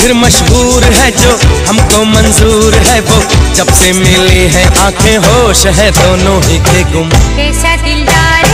फिर मशहूर है जो हमको मंजूर है वो जब से मिली है आँखें होश है दोनों ही के गुम। कैसा दिलदार